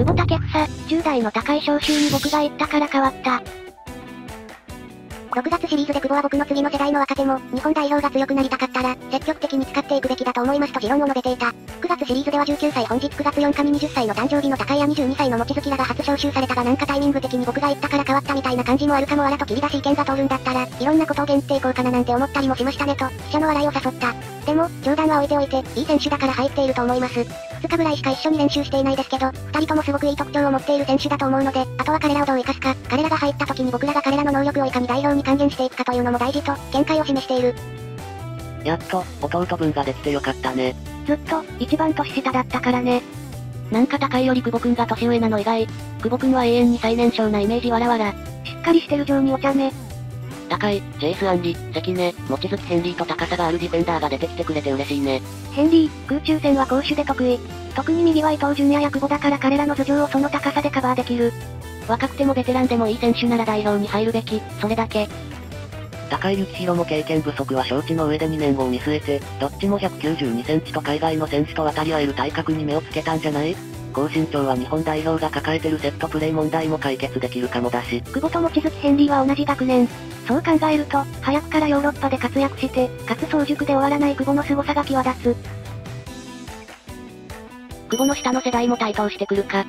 久保建英、10代の高い招集に僕が言ったから変わった。6月シリーズで久保は僕の次の世代の若手も、日本代表が強くなりたかったら、積極的に使っていくべきだと思いますと持論を述べていた。9月シリーズでは19歳本日9月4日に20歳の誕生日の高谷22歳の望月らが初招集されたがなんかタイミング的に僕が言ったから変わったみたいな感じもあるかもあらと切り出し意見が通るんだったら、いろんなことを言っていこうかななんて思ったりもしましたねと、記者の笑いを誘った。でも、冗談は置いておいて、いい選手だから入っていると思います。2日ぐらいしか一緒に練習していないですけど、2人ともすごくいい特徴を持っている選手だと思うので、あとは彼らをどう生かすか、彼らが入った時に僕らが彼らの能力をいかに代表に還元していくかというのも大事と、見解を示している。やっと、弟分ができてよかったね。ずっと、一番年下だったからね。なんか高いより久保くんが年上なの意外。久保くんは永遠に最年少なイメージわらわら。しっかりしてる上にお茶目。高い、ジェイス・アンリ、関根、望月ヘンリーと高さがあるディフェンダーが出てきてくれて嬉しいね。ヘンリー、空中戦は攻守で得意。特に右は伊東純也や久保だから彼らの頭上をその高さでカバーできる。若くてもベテランでもいい選手なら代表に入るべき、それだけ。高井幸宏も経験不足は承知の上で2年を見据えて、どっちも192センチと海外の選手と渡り合える体格に目をつけたんじゃない？高身長は日本代表が抱えてるセットプレイ問題も解決できるかもだし。久保と望月ヘンリーは同じ学年。そう考えると、早くからヨーロッパで活躍して、かつ早熟で終わらない久保の凄さが際立つ。久保の下の世代も台頭してくるか。